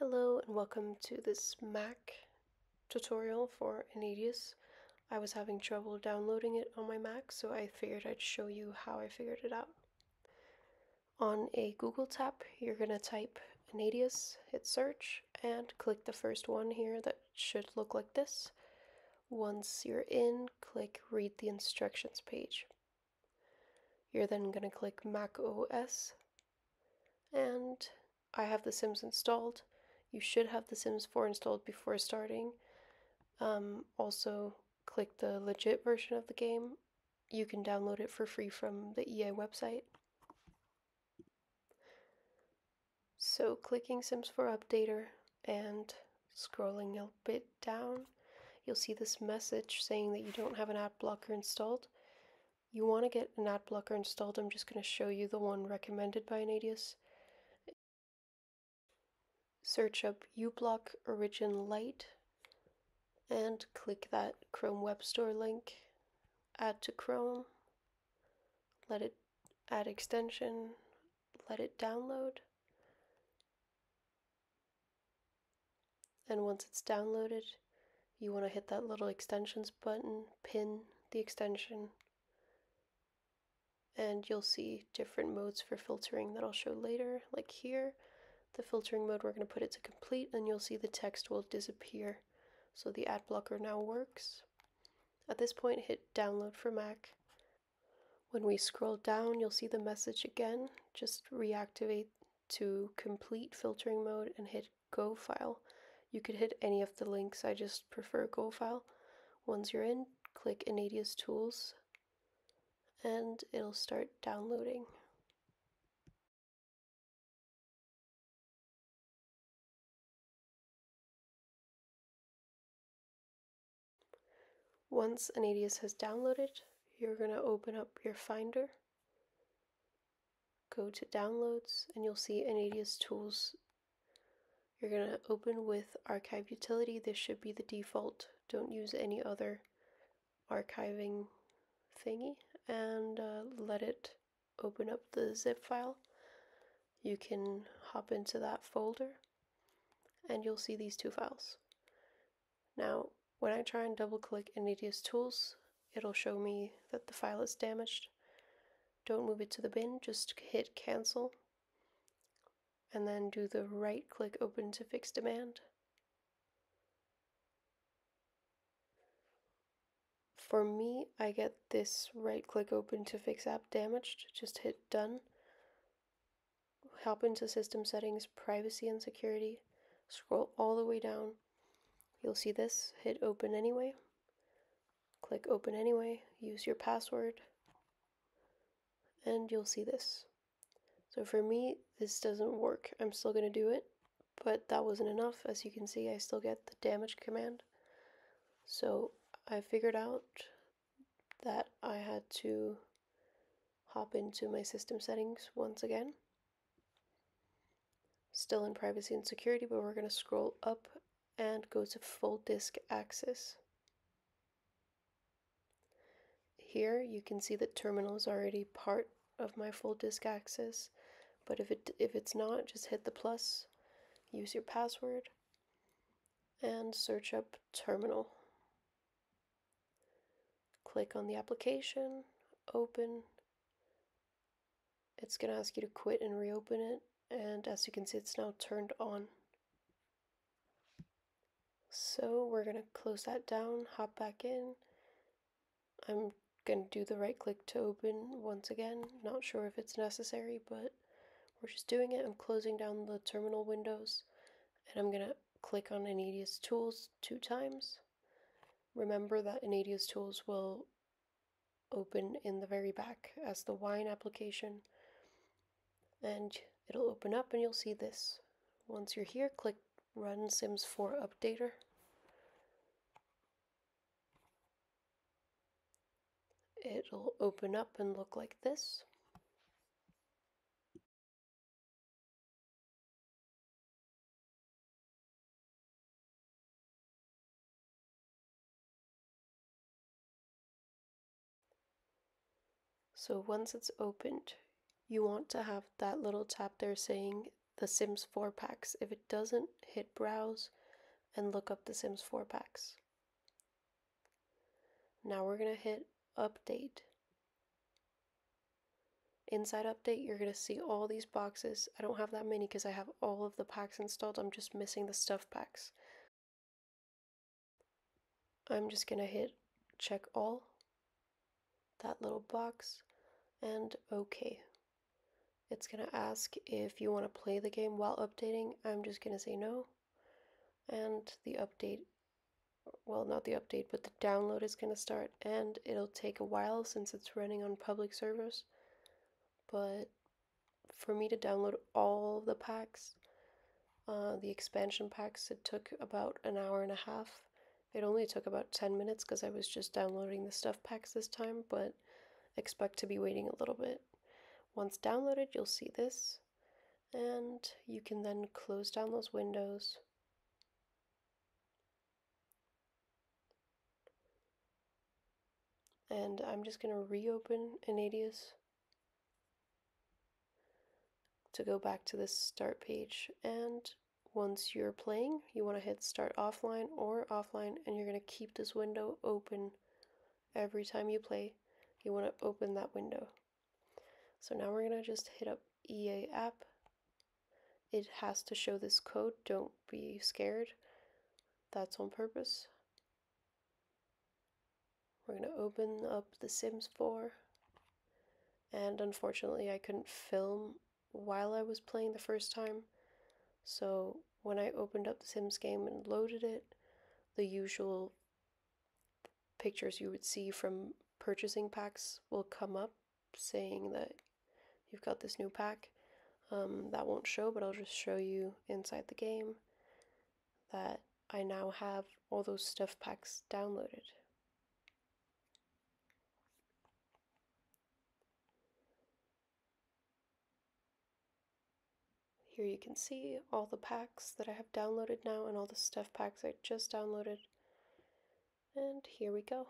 Hello and welcome to this Mac tutorial for Anadius. I was having trouble downloading it on my Mac, so I figured I'd show you how I figured it out. On a Google tab, you're going to type Anadius, hit search, and click the first one here that should look like this. Once you're in, click read the instructions page. You're then going to click Mac OS, and I have The Sims installed. You should have The Sims 4 installed before starting. Um, also, click the legit version of the game. You can download it for free from the EA website. So, clicking Sims 4 Updater and scrolling a bit down, you'll see this message saying that you don't have an ad blocker installed. You want to get an ad blocker installed. I'm just going to show you the one recommended by Anadius. Search up uBlock Origin Lite and click that Chrome Web Store link. Add to Chrome. Let it add extension. Let it download. And once it's downloaded, you want to hit that little extensions button, pin the extension, and you'll see different modes for filtering that I'll show later. Like here, the filtering mode, we're going to put it to complete, and you'll see the text will disappear. So the ad blocker now works. At this point, hit download for Mac. When we scroll down, you'll see the message again. Just reactivate to complete filtering mode and hit go file. You could hit any of the links, I just prefer Go File. Once you're in, click Anadius Tools and it'll start downloading. Once Anadius has downloaded, you're going to open up your Finder, go to Downloads, and you'll see Anadius Tools you're going to open with archive utility. This should be the default. Don't use any other archiving thingy and uh, let it open up the zip file. You can hop into that folder and you'll see these two files. Now, when I try and double click Anadius Tools, it'll show me that the file is damaged. Don't move it to the bin, just hit cancel and then do the right click open to fix demand. For me, I get this right click open to fix app damaged, just hit done. Hop into system settings, privacy and security, scroll all the way down. You'll see this, hit open anyway. Click open anyway, use your password, and you'll see this. So for me, this doesn't work. I'm still going to do it, but that wasn't enough. As you can see, I still get the damage command. So I figured out that I had to hop into my system settings once again. Still in privacy and security, but we're going to scroll up and go to full disk access. Here you can see that terminal is already part of my full disk access but if it if it's not just hit the plus use your password and search up terminal. Click on the application open. It's going to ask you to quit and reopen it and as you can see it's now turned on so we're going to close that down hop back in I'm going to do the right click to open once again not sure if it's necessary but we're just doing it. I'm closing down the terminal windows and I'm going to click on Anadius Tools two times. Remember that Anadius Tools will open in the very back as the wine application and it'll open up and you'll see this. Once you're here, click Run Sims 4 Updater. It'll open up and look like this. So once it's opened, you want to have that little tab there saying the Sims 4 packs. If it doesn't, hit browse and look up the Sims 4 packs. Now we're going to hit update. Inside update, you're going to see all these boxes. I don't have that many because I have all of the packs installed. I'm just missing the stuff packs. I'm just going to hit check all, that little box, and OK. It's going to ask if you want to play the game while updating. I'm just going to say no. And the update, well, not the update, but the download is going to start. And it'll take a while since it's running on public servers. But for me to download all the packs, uh, the expansion packs, it took about an hour and a half. It only took about 10 minutes because I was just downloading the stuff packs this time, but expect to be waiting a little bit. Once downloaded, you'll see this, and you can then close down those windows. And I'm just going to reopen Anadius to go back to this start page. And once you're playing, you want to hit start offline or offline, and you're going to keep this window open every time you play. You want to open that window. So now we're going to just hit up EA app. It has to show this code. Don't be scared. That's on purpose. We're going to open up The Sims 4. And unfortunately, I couldn't film while I was playing the first time. So when I opened up the Sims game and loaded it, the usual pictures you would see from purchasing packs will come up saying that you've got this new pack. Um, that won't show, but I'll just show you inside the game that I now have all those stuff packs downloaded. Here you can see all the packs that I have downloaded now and all the stuff packs I just downloaded. And here we go.